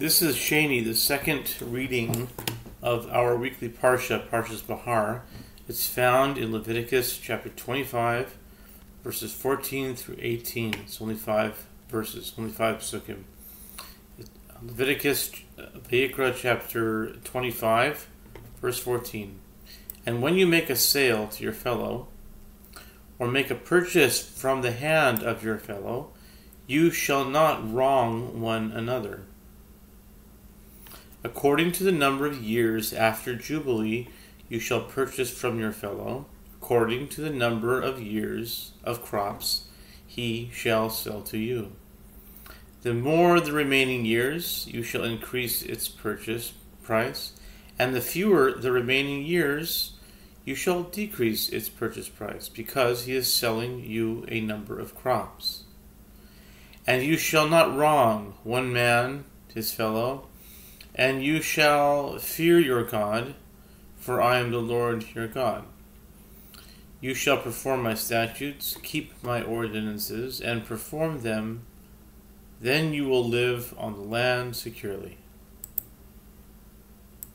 This is Sheni, the second reading of our weekly Parsha, Parshas Behar. It's found in Leviticus chapter 25, verses 14 through 18. It's only five verses, only five psukim. Leviticus, uh, Vayikra chapter 25, verse 14. And when you make a sale to your fellow, or make a purchase from the hand of your fellow, you shall not wrong one another. According to the number of years after Jubilee, you shall purchase from your fellow. According to the number of years of crops, he shall sell to you. The more the remaining years, you shall increase its purchase price, and the fewer the remaining years, you shall decrease its purchase price, because he is selling you a number of crops. And you shall not wrong one man his fellow and you shall fear your God, for I am the Lord your God. You shall perform my statutes, keep my ordinances, and perform them. Then you will live on the land securely.